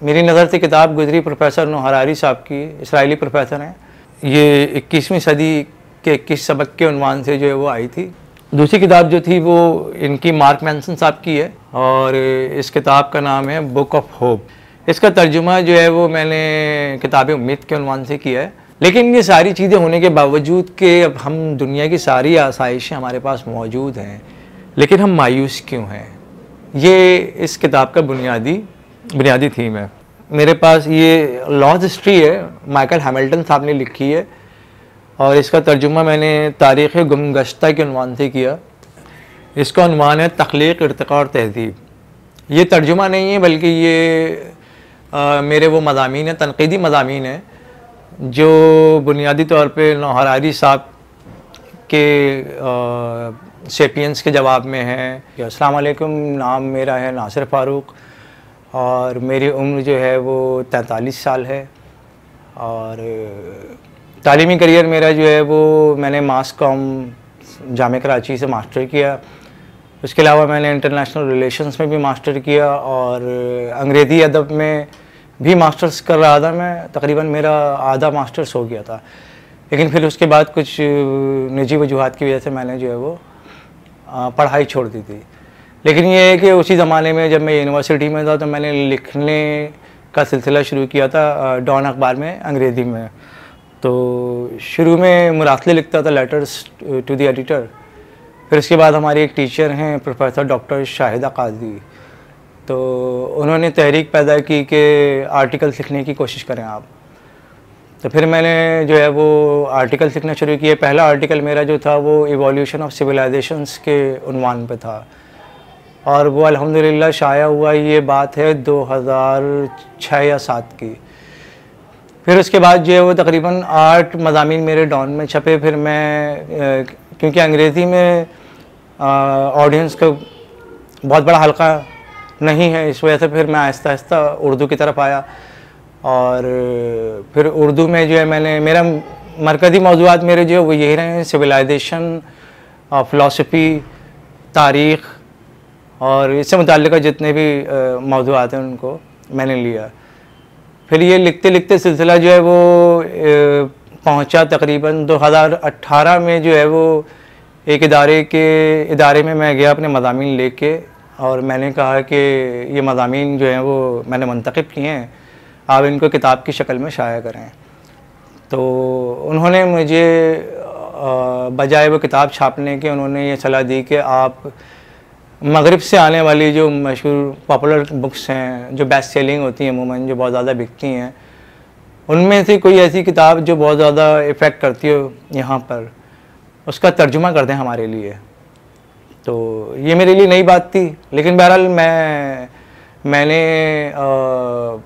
मेरी नज़र से किताब गुजरी प्रोफेसर नोहरारी साहब की, इसराइली प्रोफेसर हैं। ये इक्कीसवीं सदी के इक्कीस सबक के उनवान से जो है वो आई थी। दूसरी किताब जो थी वो इनकी मार्क मैंसन साहब की है और इस किताब का नाम है बुक ऑफ़ होप। इसका तर्जुमा जो है वो मैंने किताब उम्मीद के उनवान से किया है। लेकिन ये सारी चीज़ें होने के बावजूद के अब हम दुनिया की सारी आसाइशें हमारे पास मौजूद हैं, लेकिन हम मायूस क्यों हैं? ये इस किताब का बुनियादी बुनियादी थीम है। मेरे पास ये लॉज हिस्ट्री है माइकल हैमिल्टन साहब ने लिखी है और इसका तर्जुमा मैंने तारीख़ गुमगश्ता के अनवान से किया। इसका अनवान है तख्लीक इरतका और तहजीब। ये तर्जुमा नहीं है बल्कि ये आ, मेरे वो मजामी हैं तनकीदी मजामी हैं जो बुनियादी तौर पर नौहरारी साहब के सेपियंस के जवाब में है। अस्सलाम नाम मेरा है नासिर फ़ारूक। और मेरी उम्र जो है वो तैंतालीस साल है। और तालीमी करियर मेरा जो है वो मैंने मास कॉम जाम कराची से मास्टर किया। उसके अलावा मैंने इंटरनेशनल रिलेशंस में भी मास्टर किया और अंग्रेज़ी अदब में भी मास्टर्स कर रहा था मैं। तकरीबन मेरा आधा मास्टर्स हो गया था। लेकिन फिर उसके बाद कुछ निजी वजूहत की वजह से मैंने जो है वो पढ़ाई छोड़ दी थी। लेकिन ये है कि उसी ज़माने में जब मैं यूनिवर्सिटी में था तो मैंने लिखने का सिलसिला शुरू किया था डॉन अखबार में, अंग्रेज़ी में। तो शुरू में मुरासले लिखता था लेटर्स टू द एडिटर फिर उसके बाद हमारी एक टीचर हैं प्रोफेसर डॉक्टर शाहिदा काजी तो उन्होंने तहरीक पैदा की कि आर्टिकल्स लिखने की कोशिश करें आप। तो फिर मैंने जो है वो आर्टिकल लिखना शुरू किए। पहला आर्टिकल मेरा जो था, वो इवोल्यूशन ऑफ़ सिविलाइजेशंस के उनवान पे था। और वो अल्हम्दुलिल्लाह शाया हुआ ये बात है 2006 या सात की। फिर उसके बाद जो है वो तकरीबन आठ मजामी मेरे डॉन में छपे। फिर मैं क्योंकि अंग्रेज़ी में ऑडियंस का बहुत बड़ा हल्का नहीं है, इस वजह से फिर मैं आहिस्ता आहिस्ता उर्दू की तरफ़ आया। और फिर उर्दू में जो है मैंने, मेरा मरकज़ी मौजूद मेरे जो है वो यही रहे हैं सिविलाइजेशन फ़िलासफ़ी तारीख़ और इससे मुतल जितने भी मौजूद आते हैं उनको मैंने लिया। फिर ये लिखते लिखते सिलसिला जो है वो पहुँचा तकरीबन 2018 में जो है वो एक इदारे के इदारे में मैं गया अपने मजामी लेके और मैंने कहा कि ये मजामी जो हैं वो मैंने मंतखब किए हैं, आप इनको किताब की शक्ल में शाया करें। तो उन्होंने मुझे बजाय वो किताब छापने के उन्होंने ये सलाह दी कि आप मगरब से आने वाली जो मशहूर पॉपुलर बुक्स हैं जो बेस्ट सेलिंग होती हैं अमूमन जो बहुत ज़्यादा बिकती हैं उनमें से कोई ऐसी किताब जो बहुत ज़्यादा इफ़ेक्ट करती हो यहाँ पर उसका तर्जुमा कर दें हमारे लिए। तो ये मेरे लिए नई बात थी लेकिन बहरहाल मैं मैंने आ,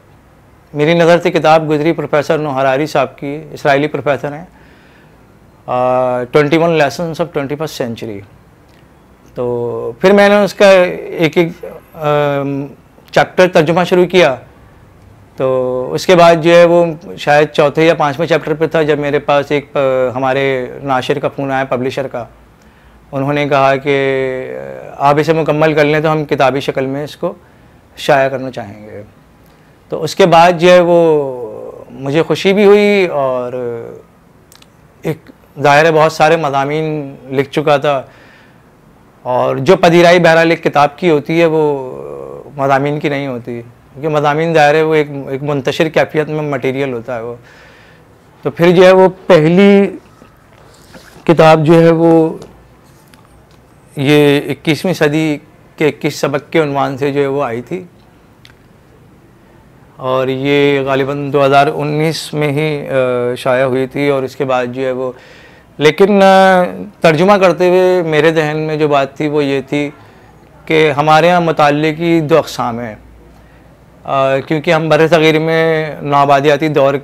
मेरी नज़र से किताब गुजरी प्रोफेसर नोहरारी साहब की इसराइली प्रोफेसर हैं twenty one lesson of twenty first century तो फिर मैंने उसका एक एक चैप्टर तर्जुमा शुरू किया। तो उसके बाद जो है वो शायद चौथे या पाँचवें चैप्टर पे था जब मेरे पास एक हमारे नाशिर का फ़ोन आया पब्लिशर का। उन्होंने कहा कि आप इसे मुकम्मल कर लें तो हम किताबी शक्ल में इसको शाया करना चाहेंगे। तो उसके बाद जो है वो मुझे खुशी भी हुई और एक ज़ाहिर बहुत सारे मजामी लिख चुका था। और जो पदीराई बहरहाल एक किताब की होती है, वो मजामी की नहीं होती। क्योंकि मजामी ज़ाहिर है, वो एक एक मुंतशिर कैफियत में मटेरियल होता है वो। तो फिर जो है, वो पहली किताब जो है, वो ये इक्कीसवीं सदी के इक्कीस सबक के उनवान से जो है, वो आई थी। और ये गालिबा 2019 में ही शाया हुई थी और इसके बाद जो है, वो लेकिन तर्जुमा करते हुए मेरे जहन में जो बात थी वो ये थी कि हमारे यहाँ मुतल की दो अकसाम हैं। क्योंकि हम बर सग़ीर में नाबादियाती दौर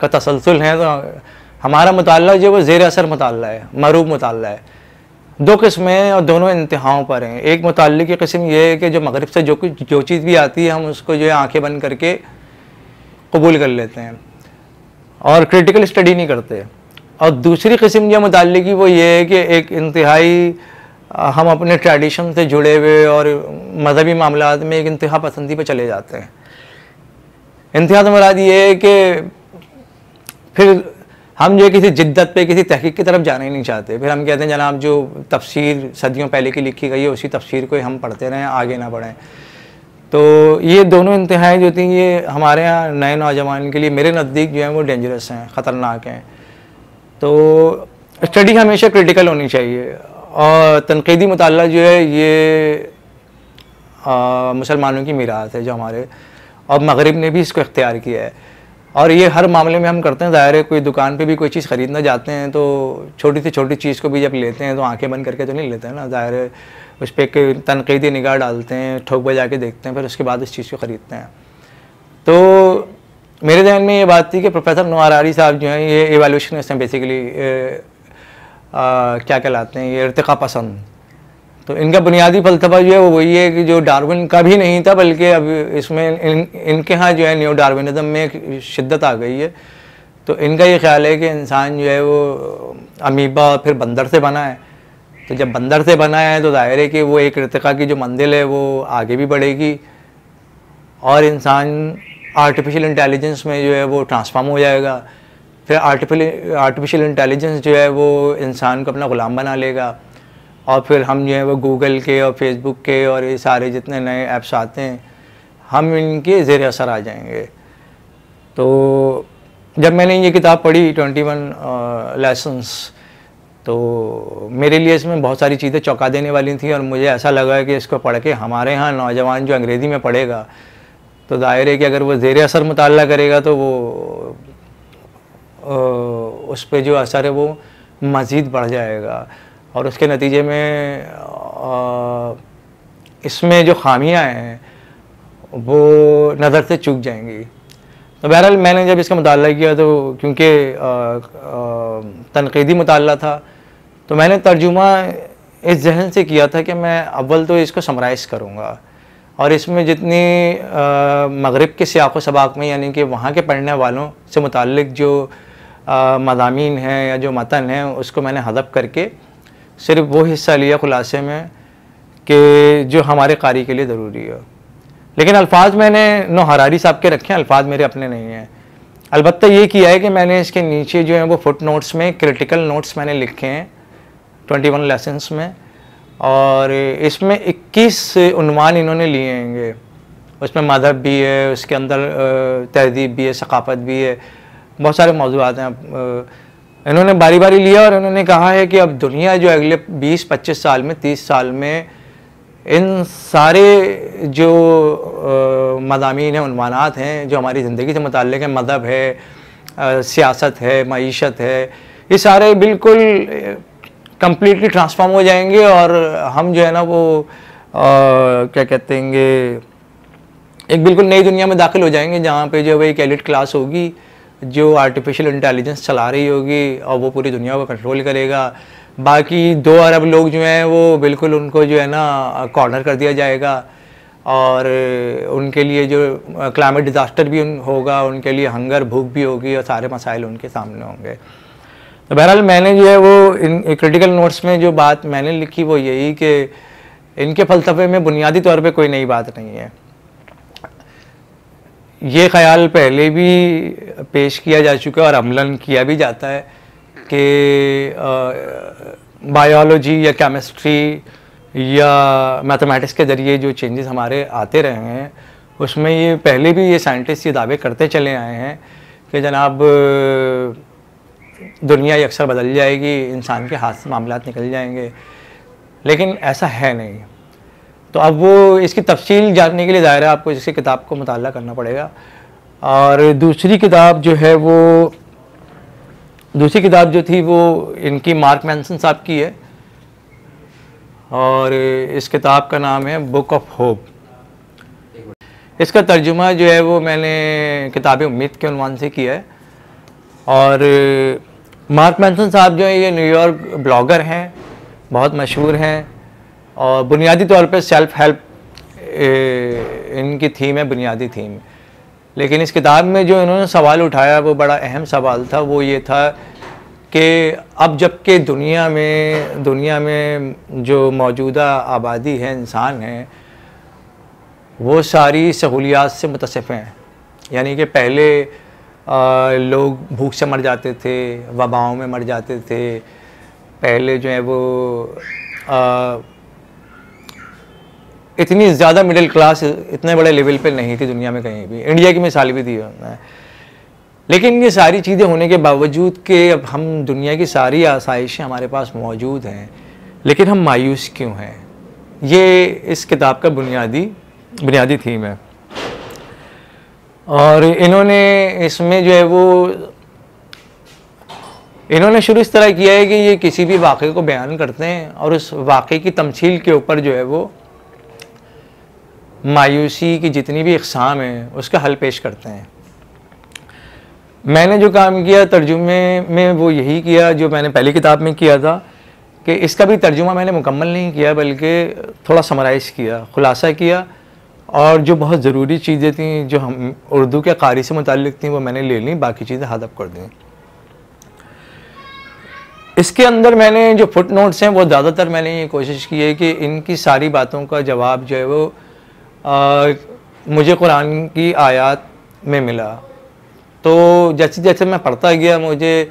का तसलसल है तो हमारा मुताल जो वो ज़ेर असर मुताल है, मरूब मुताल है। दो किस्में और दोनों इंतहाओं पर हैं। एक मुतल की किस्म यह है कि जो मगरब से जो कुछ, जो चीज़ भी आती है, हम उसको जो है आँखें बंद करके कबूल कर लेते हैं और क्रिटिकल स्टडी नहीं करते। और दूसरी किस्म जो मुतल की वो ये है कि एक इंतहाई हम अपने ट्रेडिशन से जुड़े हुए और मजहबी मामला में एक इंतहा पसंदी पर चले जाते हैं। इंतहा तो मुराद ये है कि फिर हम जो किसी जिद्दत पे, किसी तहकीक की तरफ़ जाना ही नहीं चाहते। फिर हम कहते हैं, जनाब, जो तफसीर सदियों पहले की लिखी गई है, उसी तफसीर को हम पढ़ते रहें, आगे ना बढ़ें। तो ये दोनों इंतहाएँ जो थी, ये हमारे यहाँ नए नौजवान के लिए मेरे नज़दीक जो हैं वो डेंजरस हैं, ख़तरनाक हैं। तो स्टडी हमेशा क्रिटिकल होनी चाहिए। और तनकीदी मताल जो है, ये मुसलमानों की मीरात है जो हमारे, और मगरब ने भी इसको इख्तियार किया है। और ये हर मामले में हम करते हैं, ज़ाहिर है कोई दुकान पे भी कोई चीज़ ख़रीदना जाते हैं तो छोटी से छोटी चीज़ को भी जब लेते हैं तो आँखें बंद करके तो नहीं लेते हैं ना, ज़ाहिर है उस पर एक तनकीदी निगाह डालते हैं, ठोक बजा के देखते हैं, फिर उसके बाद उस चीज़ को ख़रीदते हैं। तो मेरे जहन में ये बात थी कि प्रोफेसर नवारारी साहब जो हैं, ये एवेल्यूशन हैं बेसिकली क्या कहलाते हैं, ये इरतका पसंद। तो इनका बुनियादी फलसफा जो है, वो वही है कि जो डार्विन का भी नहीं था, बल्कि अब इसमें इन इनके यहाँ जो है न्यू डार्विनिज़म में एक शिद्दत आ गई है। तो इनका ये ख्याल है कि इंसान जो है, वो अमीबा फिर बंदर से बना है। तो जब बंदर से बना है तो ज़ाहिर है कि वो एक इरतका की जो मंजिल है, वो आगे भी बढ़ेगी। और इंसान आर्टिफिशियल इंटेलिजेंस में जो है वो ट्रांसफॉर्म हो जाएगा। फिर आर्टिफिशियल आर्टिफिशियल इंटेलिजेंस जो है वो इंसान को अपना ग़ुलाम बना लेगा। और फिर हम जो है वो गूगल के और फेसबुक के और ये सारे जितने नए ऐप्स आते हैं, हम इनके ज़ेर असर आ जाएँगे। तो जब मैंने ये किताब पढ़ी, ट्वेंटी वन लेसन्स तो मेरे लिए इसमें बहुत सारी चीज़ें चौंका देने वाली थी और मुझे ऐसा लगा कि इसको पढ़ के हमारे यहाँ नौजवान जो अंग्रेज़ी में पढ़ेगा तो दायरे है कि अगर वो ज़ेर असर मुताल करेगा तो वो उस पर जो असर है वो मज़ीद बढ़ जाएगा। और उसके नतीजे में इसमें जो खामियाँ हैं, वो नज़र से चूक जाएँगी। तो बहरहाल मैंने जब इसका मुताल किया तो क्योंकि तनकीदी मुताल था तो मैंने तर्जुमा इस जहन से किया था कि मैं अव्वल तो इसको समराइज़ करूँगा। और इसमें जितनी मगरब के सियाक़ सबाक में, यानी कि वहाँ के पढ़ने वालों से मुतल जो मदामी हैं या जो मतन हैं, उसको मैंने हदफ करके सिर्फ़ वो हिस्सा लिया खुलासे में कि जो हमारे कारी के लिए ज़रूरी है। लेकिन अल्फाज मैंने नो हरारी साहब के रखे हैं, अल्फाज मेरे अपने नहीं हैं। अलबत्त ये किया है कि मैंने इसके नीचे जो है वो फुट नोट्स में क्रिटिकल नोट्स मैंने लिखे हैं ट्वेंटी वन लेसन्स में। और इसमें इक्कीस उनवान इन्होंने लिए होंगे। उसमें मदहब भी है, उसके अंदर तहजीब भी है, सकाफ़त भी है, बहुत सारे मौजूद हैं। इन्होंने बारी बारी लिया और इन्होंने कहा है कि अब दुनिया जो अगले 20-25 साल में 30 साल में इन सारे जो मदामी हैं, उनवानात हैं, जो हमारी ज़िंदगी से मुतल है मदहब है सियासत है मीशत है, ये सारे बिल्कुल कम्प्लीटली ट्रांसफॉर्म हो जाएँगे और हम जो है ना वो आ, क्या कहते हैं एक बिल्कुल नई दुनिया में दाखिल हो जाएँगे जहाँ पे जो है एक एलिट क्लास होगी जो आर्टिफिशियल इंटेलिजेंस चला रही होगी और वो पूरी दुनिया को कंट्रोल करेगा। बाकी दो अरब लोग जो हैं वो बिल्कुल उनको जो है ना कॉर्नर कर दिया जाएगा और उनके लिए जो क्लाइमेट डिज़ास्टर भी होगा उनके लिए हंगर भूख भी होगी और सारे मसाइल उनके सामने होंगे। तो बहरहाल मैंने जो है वो इन क्रिटिकल नोट्स में जो बात मैंने लिखी वो यही कि इनके फ़लसफ़े में बुनियादी तौर पे कोई नई बात नहीं है। ये ख्याल पहले भी पेश किया जा चुका है और अमलन किया भी जाता है कि बायोलॉजी या केमिस्ट्री या मैथमेटिक्स के ज़रिए जो चेंजेस हमारे आते रहे हैं, उसमें ये पहले भी ये साइंटिस्ट ये दावे करते चले आए हैं कि जनाब दुनिया अक्सर बदल जाएगी, इंसान के हाथ से मामला निकल जाएँगे। लेकिन ऐसा है नहीं। तो अब वो इसकी तफसील जानने के लिए है आपको इसकी किताब को मुताल करना पड़ेगा। और दूसरी किताब जो है वो, दूसरी किताब जो थी वो इनकी मार्क मैंसन साहब की है। और इस किताब का नाम है बुक ऑफ़ होप। इसका तर्जुमा जो है वो मैंने किताब उम्मीद के उनवान से किया है। और मार्क मैंसन साहब जो है, ये न्यूयॉर्क ब्लॉगर हैं, बहुत मशहूर हैं और बुनियादी तौर पे सेल्फ हेल्प इनकी थीम है, बुनियादी थीम लेकिन इस किताब में जो इन्होंने सवाल उठाया, वो बड़ा अहम सवाल था, वो ये था कि अब जबकि दुनिया में दुनिया में जो मौजूदा आबादी है, इंसान हैं, वो सारी सहूलियात से मुतसफ़ हैं। यानी कि पहले लोग भूख से मर जाते थे वबाओं में मर जाते थे। पहले जो है वो आ, इतनी ज़्यादा मिडिल क्लास इतने बड़े लेवल पे नहीं थी दुनिया में कहीं भी। इंडिया की मिसाल भी दी है लेकिन ये सारी चीज़ें होने के बावजूद के अब हम दुनिया की सारी आसाइशें हमारे पास मौजूद हैं लेकिन हम मायूस क्यों हैं? ये इस किताब का बुनियादी बुनियादी थीम है। और इन्होंने इसमें जो है वो, इन्होंने शुरू इस तरह किया है कि ये किसी भी वाक़े को बयान करते हैं और उस वाक़े की तमसील के ऊपर जो है वो मायूसी की जितनी भी इकसाम है, उसका हल पेश करते हैं। मैंने जो काम किया तर्जुमे में, वो यही किया जो मैंने पहली किताब में किया था कि इसका भी तर्जुमा मैंने मुकम्मल नहीं किया, बल्कि थोड़ा समराइज़ किया, ख़ुलासा किया। और जो बहुत ज़रूरी चीज़ें थी जो हम उर्दू के कारी से मुतल थी वो मैंने ले ली बाकी चीज़ें हदफ कर दी। इसके अंदर मैंने जो फुट नोट्स हैं वो ज़्यादातर मैंने ये कोशिश की है कि इनकी सारी बातों का जवाब जो है वो आ, मुझे कुरान की आयत में मिला। तो जैसे जैसे मैं पढ़ता गया मुझे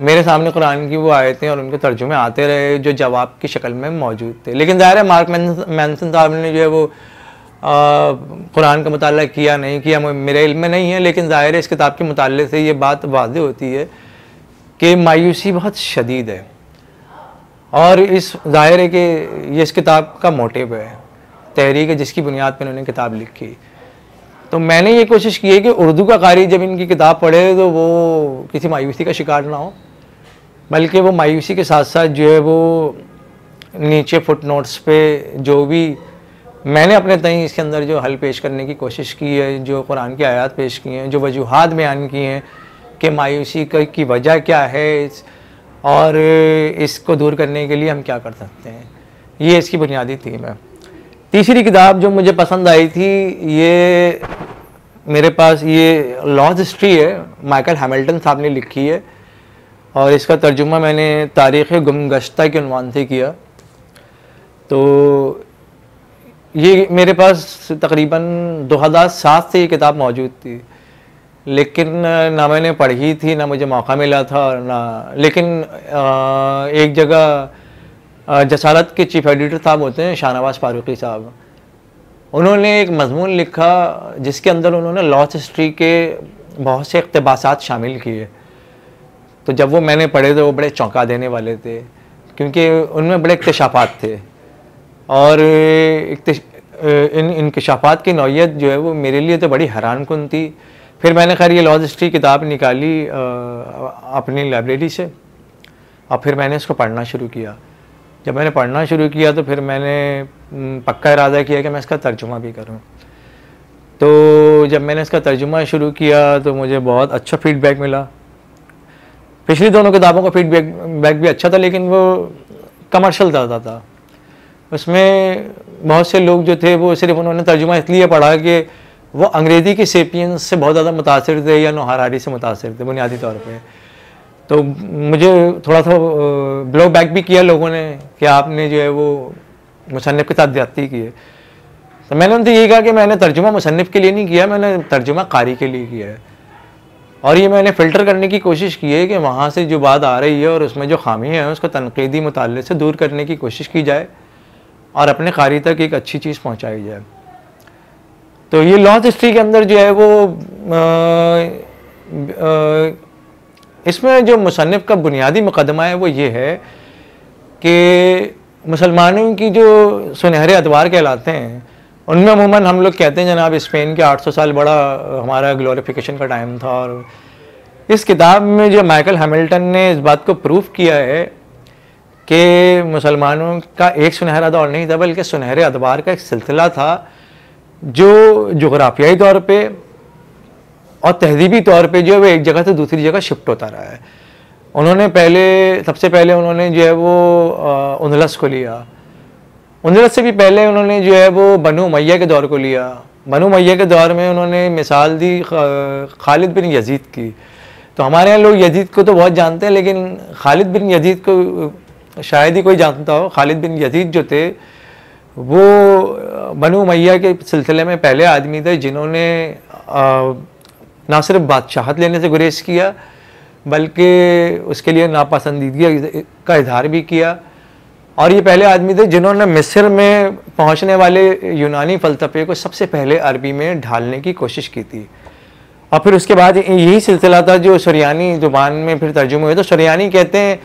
मेरे सामने कुरान की वो आयतें और उनके तर्जुमे आते रहे जो जवाब की शक्ल में मौजूद थे। लेकिन ज़ाहिर है मार्क मैनसन साहब ने जो है वो कुरान का मुताल किया, नहीं किया मेरे इल्म में नहीं है, लेकिन ज़ाहिर है इस किताब के मुताले से ये बात वाज होती है कि मायूसी बहुत शदीद है। और इस, ज़ाहिर है कि ये इस किताब का मोटिव है, तहरीक है जिसकी बुनियाद पर उन्होंने किताब लिखी। तो मैंने ये कोशिश की है कि उर्दू का कारी जब इनकी किताब पढ़े तो वो किसी मायूसी का शिकार ना हो, बल्कि वो मायूसी के साथ साथ जो है वो नीचे फुट नोट्स पे जो भी मैंने अपने तई इसके अंदर जो हल पेश करने की कोशिश की है, जो कुरान की आयात पेश की हैं, जो वजूहत बयान की हैं कि मायूसी की वजह क्या है इस, और इसको दूर करने के लिए हम क्या कर सकते हैं। ये इसकी बुनियादी थीम है। तीसरी किताब जो मुझे पसंद आई थी, ये मेरे पास, ये लॉज हिस्ट्री है, माइकल हैमिल्टन साहब ने लिखी है, और इसका तर्जुमा मैंने तारीख़ गुमगश्ता के उनवान से किया। तो ये मेरे पास तकरीबन 2007 से ये किताब मौजूद थी। लेकिन ना मैंने पढ़ी थी, ना मुझे मौका मिला था और ना, लेकिन एक जगह जसालत के चीफ एडिटर साहब होते हैं, शाहनवाज फारूकी साहब। उन्होंने एक मजमून लिखा, जिसके अंदर उन्होंने लॉस हिस्ट्री के बहुत से इकतबासात शामिल किए। तो जब वो मैंने पढ़े थे वो बड़े चौंका देने वाले थे, क्योंकि उनमें बड़े इकतशाफात थे। और इन, इनकशाफात की नौीयत जो है वो मेरे लिए तो बड़ी हैरान कन थी। फिर मैंने खैर ये लॉज हिस्ट्री किताब निकाली अपनी लाइब्रेरी से और फिर मैंने इसको पढ़ना शुरू किया। जब मैंने पढ़ना शुरू किया तो फिर मैंने पक्का इरादा किया कि मैं इसका तर्जुमा भी करूँ। तो जब मैंने इसका तर्जुमा शुरू किया तो मुझे बहुत अच्छा फीडबैक मिला। पिछली दोनों किताबों का फीडबैक, बैक भी अच्छा था, लेकिन वो कमर्शल ज़्यादा था। उसमें बहुत से लोग जो थे, वो सिर्फ़ उन्होंने तर्जुमा इसलिए पढ़ा कि वो अंग्रेज़ी के सेपियंस से बहुत ज़्यादा मुतासर थे या नोहारारी से मुतासर थे, बुनियादी तौर पर तो मुझे थोड़ा सा ब्लॉक बैक भी किया लोगों ने कि आपने जो है वो मुसनफ़ के साथ ज्यादती की है। तो मैंने उनसे यही कहा कि मैंने तर्जुमा मुसनफ़ के लिए नहीं किया, मैंने तर्जुमा कारी के लिए किया है। और ये मैंने फ़िल्टर करने की कोशिश की है कि वहाँ से जो बात आ रही है और उसमें जो खामी है, उसको तनकीदी मुताले से दूर करने की कोशिश की जाए। और अपने कारी तक एक अच्छी चीज़ पहुँचाई जाए। तो ये लॉन्च हिस्ट्री के अंदर जो है वो इसमें जो मुसनफ़ का बुनियादी मुकदमा है वो ये है कि मुसलमानों की जो सुनहरे अदवार कहलाते हैं, उनमें अमूमन हम लोग कहते हैं जनाब स्पेन के 800 साल बड़ा हमारा ग्लोरिफिकेशन का टाइम था और इस किताब में जो माइकल हैमिल्टन ने इस बात को प्रूफ किया है कि मुसलमानों का एक सुनहरा दौर नहीं था, बल्कि सुनहरे अदवार का एक सिलसिला था, जो जोग्राफियाई तौर पर और तहजीबी तौर पे जो है वो एक जगह से दूसरी जगह शिफ्ट होता रहा है। उन्होंने पहले, सबसे पहले उन्होंने जो है वो उंदलस को लिया। उंदलस से भी पहले उन्होंने जो है वो बनु मैया के दौर को लिया। बनु मैया के दौर में उन्होंने मिसाल दी खालिद बिन यजीद की। तो हमारे यहाँ लोग यजीद को तो बहुत जानते हैं, लेकिन खालिद बिन यजीद को शायद ही कोई जानता हो, खालिद बिन यजीद जो थे, वो बनु मैया के सिलसिले में पहले आदमी थे जिन्होंने ना सिर्फ़ बादशाहत लेने से गुरेज किया, बल्कि उसके लिए नापसंदीदगी का इजहार भी किया। और ये पहले आदमी थे जिन्होंने मिस्र में पहुँचने वाले यूनानी फ़लसफ़े को सबसे पहले अरबी में ढालने की कोशिश की थी। और फिर उसके बाद यही सिलसिला था जो सरियानी ज़ुबान में फिर तर्जुमे हुए। तो सरियानी कहते हैं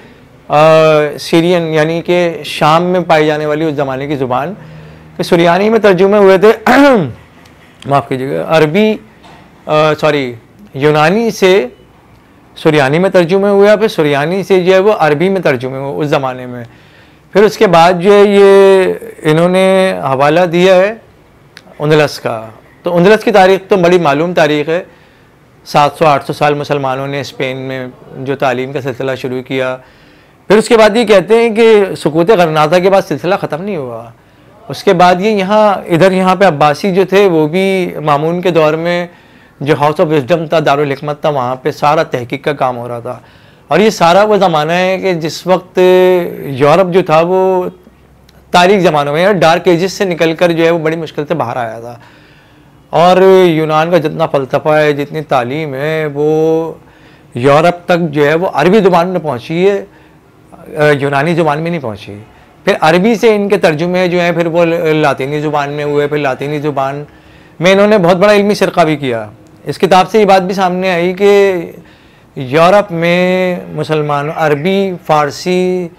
सीरियन यानी कि शाम में पाई जाने वाली उस ज़माने की ज़ुबान। कि सुरियानी में तर्जुमे हुए थे। माफ़ कीजिएगा, अरबी सॉरी यूनानी से सुरियानी में तर्जुमे हुए फिर सुरियानी से जो है वो अरबी में तर्जुमे हुए उस ज़माने में। फिर उसके बाद जो है ये इन्होंने हवाला दिया है उंदलस का। तो उंदलस की तारीख तो बड़ी मालूम तारीख है। 700-800 साल मुसलमानों ने स्पेन में जो तालीम का सिलसिला शुरू किया। फिर उसके बाद ये कहते हैं कि सकूत गरनाता के बाद सिलसिला ख़त्म नहीं हुआ। उसके बाद ये यहाँ, इधर यहाँ पे अब्बासी जो थे, वो भी मामून के दौर में जो हाउस ऑफ़ विजडम था दारुलकमत था, वहाँ पे सारा तहकीक का काम हो रहा था। और ये सारा वो ज़माना है कि जिस वक्त यूरोप जो था, वो तारीख ज़मानों में डार्क एजेस से निकल कर जो है, वो बड़ी मुश्किल से बाहर आया था। और यूनान का जितना फ़लसफ़ा है, जितनी तालीम है, वो यूरोप तक जो है, वो अरबी ज़ुबान में पहुँची है। यूनानी ज़ुबान में नहीं पहुँची। फिर अरबी से इनके तर्जुमे जो हैं, फिर वो लातीनी ज़ुबान में हुए, फिर लातीनी ज़ुबान में इन्होंने बहुत बड़ा इल्मी सरका भी किया। इस किताब से ये बात भी सामने आई कि यूरोप में मुसलमान, अरबी, फ़ारसी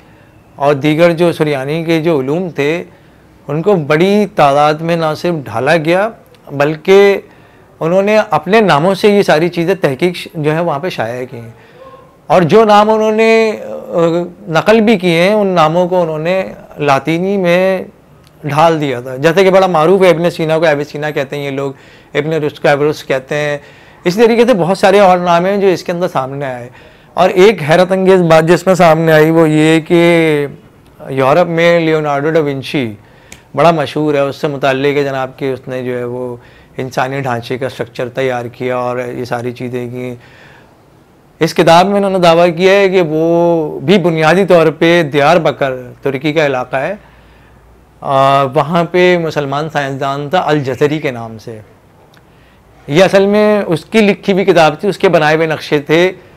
और दीगर जो सुरियानी के जो ूम थे, उनको बड़ी तादाद में ना सिर्फ़ ढाला गया, बल्कि उन्होंने अपने नामों से ये सारी चीज़ें तहकीक जो है, वहाँ पे शाया की। और जो नाम उन्होंने नकल भी किए हैं, उन नामों को उन्होंने लातीनी में ढाल दिया था। जैसे कि बड़ा मारूफ है इबन सीना को एब सीना कहते हैं ये लोग, इबन रुस को एवरुस कहते हैं। इसी तरीके से बहुत सारे और नाम हैं जो इसके अंदर सामने आए। और एक हैरत अंगेज बात जिसमें सामने आई वो ये कि यूरोप में लियोनार्डो डा विंची बड़ा मशहूर है, उससे मुतल के जनाब कि उसने जो है वो इंसानी ढांचे का स्ट्रक्चर तैयार किया और ये सारी चीज़ें की। इस किताब में उन्होंने दावा किया है कि वो भी बुनियादी तौर पे दियार बकर तुर्की का इलाका है। वहाँ पे मुसलमान साइंसदान था अल जजरी के नाम से। ये असल में उसकी लिखी हुई किताब थी, उसके बनाए हुए नक्शे थे।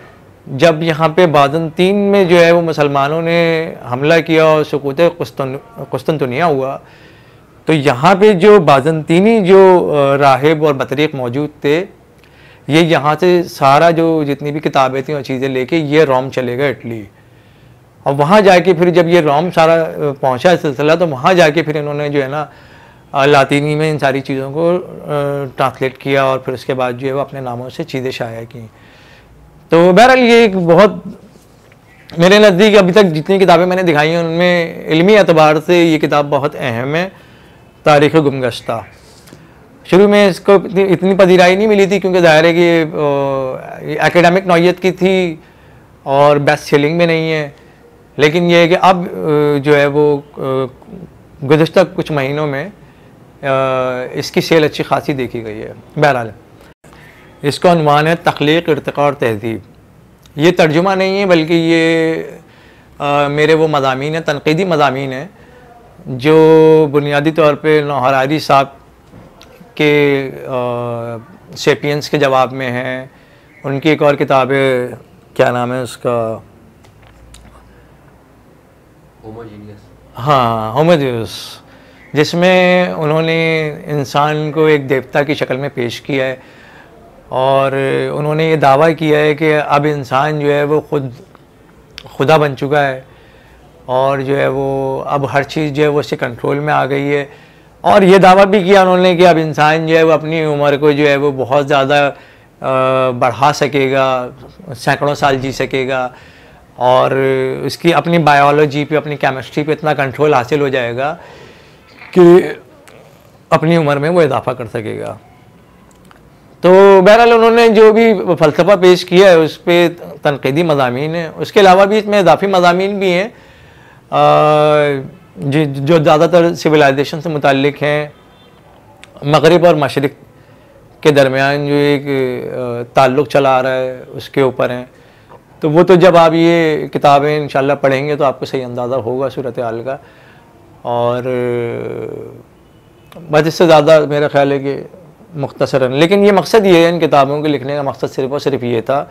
जब यहाँ पे बादनतीन में जो है वो मुसलमानों ने हमला किया और सकूत कुस्तनतुनिया हुआ तो यहाँ पे जो बाजनतीनी जो राहब और बतरीक मौजूद थे ये यहाँ से सारा जो जितनी भी किताबें थी और चीज़ें लेके ये रोम चले गए इटली। और वहाँ जाके फिर जब ये रोम सारा पहुँचा सिलसिला तो वहाँ जाके फिर इन्होंने जो है ना लातीनी में इन सारी चीज़ों को ट्रांसलेट किया और फिर उसके बाद जो है वो अपने नामों से चीज़ें शाया की। तो बहरहाल ये एक बहुत, मेरे नज़दीक अभी तक जितनी किताबें मैंने दिखाई हैं, उनमें इलमी एतबार से ये किताब बहुत अहम है, तारीख़ गुमगश्ता। शुरू में इसको इतनी इतनी पजीराई नहीं मिली थी क्योंकि ज़ाहिर है कि एकेडमिक नौीयत की थी और बेस्ट सेलिंग में नहीं है। लेकिन ये है कि अब जो है वो गुज्तर कुछ महीनों में इसकी सेल अच्छी खासी देखी गई है। बहरहाल इसका अनुमान है तख्लीक इरतका और तहजीब। ये तर्जुमा नहीं है बल्कि ये आ, मेरे वो मजामी हैं तनकीदी मजामी हैं जो बुनियादी तौर पर नौहरारी साहब के सेपियंस के जवाब में हैं। उनकी एक और किताब है क्या नाम है उसका? हाँ होमोजीनियस जिसमें उन्होंने इंसान को एक देवता की शक्ल में पेश किया है और उन्होंने ये दावा किया है कि अब इंसान जो है वो खुद खुदा बन चुका है और जो है वो अब हर चीज़ जो है वो उससे कंट्रोल में आ गई है। और ये दावा भी किया उन्होंने कि अब इंसान जो है वो अपनी उम्र को जो है वो बहुत ज़्यादा बढ़ा सकेगा, सैकड़ों साल जी सकेगा और उसकी अपनी बायोलॉजी पे, अपनी केमिस्ट्री पे इतना कंट्रोल हासिल हो जाएगा कि अपनी उम्र में वो इजाफा कर सकेगा। तो बहरहाल उन्होंने जो भी फ़लसफ़ा पेश किया है, उस पर तनकीदी मजामी है। उसके अलावा भी इसमें इजाफी मजामी भी हैं। जो ज़्यादातर सिविलाइजेशन से मुतक हैं, मगरब और मशरक़ के दरमियान जो एक ताल्लुक़ चला आ रहा है, उसके ऊपर हैं। तो वो तो जब आप ये किताबें इंशाल्लाह पढ़ेंगे तो आपको सही अंदाज़ा होगा सूरत हाल का। और, बस इससे ज़्यादा मेरा ख्याल है कि मुख्तसरन लेकिन ये मकसद ये है इन किताबों के लिखने का मकसद सिर्फ़ और सिर्फ़ ये था।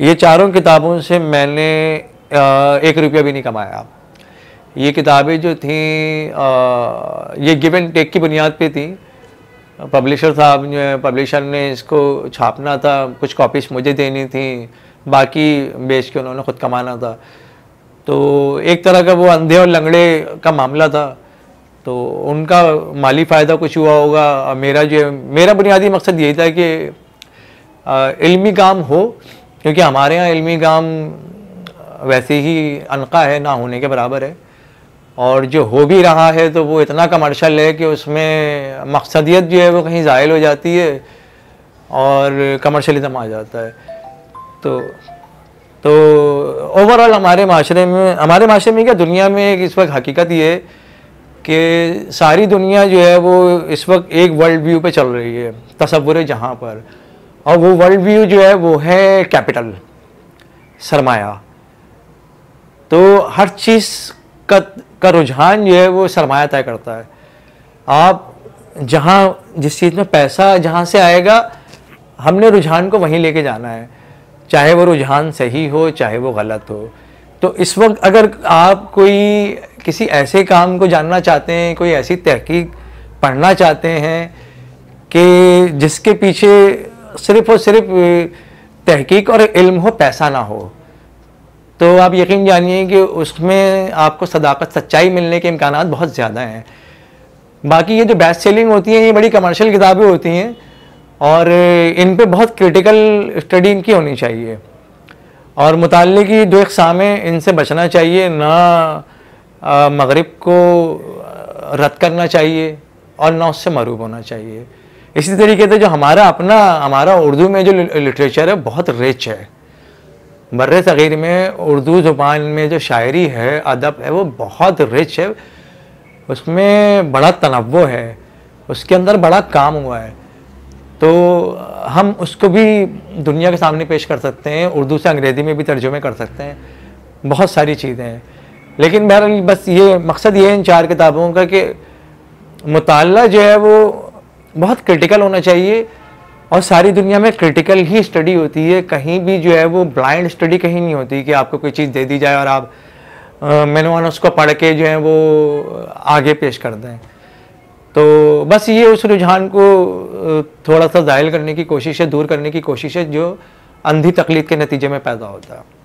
ये चारों किताबों से मैंने एक रुपया भी नहीं कमाया। ये किताबें जो थी ये गिव एंड टेक की बुनियाद पे थी। पब्लिशर साहब जो है पब्लिशर ने इसको छापना था, कुछ कॉपीज मुझे देनी थी, बाकी बेच के उन्होंने ख़ुद कमाना था। तो एक तरह का वो अंधे और लंगड़े का मामला था। तो उनका माली फ़ायदा कुछ हुआ होगा, और मेरा जो है मेरा बुनियादी मकसद यही था कि इल्मी काम हो, क्योंकि हमारे यहाँ इल्मी काम वैसे ही अनका है, ना होने के बराबर है। और जो हो भी रहा है तो वो इतना कमर्शल है कि उसमें मकसदियत जो है वो कहीं ज़ायल हो जाती है और कमर्शलिज्म आ जाता है। तो तो ओवरऑल हमारे माशरे में, हमारे माशरे में क्या दुनिया में एक इस वक्त हकीकत ये है कि सारी दुनिया जो है वो इस वक्त एक वर्ल्ड व्यू पे चल रही है, तस्वुर जहाँ पर। और वो वर्ल्ड व्यू जो है वो है कैपिटल सरमाया। तो हर चीज़ का का रुझान जो है वो सरमाया तय करता है। आप जहाँ, जिस चीज़ में पैसा जहाँ से आएगा, हमने रुझान को वहीं लेके जाना है। चाहे वो रुझान सही हो, चाहे वो गलत हो। तो इस वक्त अगर आप कोई, किसी ऐसे काम को जानना चाहते हैं, कोई ऐसी तहकीक पढ़ना चाहते हैं कि जिसके पीछे सिर्फ़ और सिर्फ़ तहकीक और इल्म हो, पैसा ना हो तो आप यकीन जानिए कि उसमें आपको सदाकत सच्चाई मिलने के इम्कान बहुत ज़्यादा हैं। बाकी ये जो बेस्ट सेलिंग होती हैं, ये बड़ी कमर्शियल किताबें होती हैं और इन पे बहुत क्रिटिकल स्टडी इनकी होनी चाहिए। और मुताले की दो इकसाम इनसे बचना चाहिए, ना मगरब को रद्द करना चाहिए और ना उससे मरूब होना चाहिए। इसी तरीके से जो हमारा अपना, हमारा उर्दू में जो लिटरेचर है बहुत रिच है। बर सग़ीर में उर्दू ज़ुबान में जो शायरी है, अदब है, वो बहुत रिच है। उसमें बड़ा तनवो है। उसके अंदर बड़ा काम हुआ है। तो हम उसको भी दुनिया के सामने पेश कर सकते हैं, उर्दू से अंग्रेज़ी में भी तर्जुमे कर सकते हैं। बहुत सारी चीज़ें हैं। लेकिन बहरहाल बस ये मकसद ये है इन चार किताबों का कि मुताल जो है वो बहुत क्रिटिकल होना चाहिए। और सारी दुनिया में क्रिटिकल ही स्टडी होती है। कहीं भी जो है वो ब्लाइंड स्टडी कहीं नहीं होती कि आपको कोई चीज़ दे दी जाए और आप मैंने वन उसको पढ़ के जो है वो आगे पेश कर दें। तो बस ये उस रुझान को थोड़ा सा जायल करने की कोशिश है, दूर करने की कोशिश है, जो अंधी तकलीफ़ के नतीजे में पैदा होता है।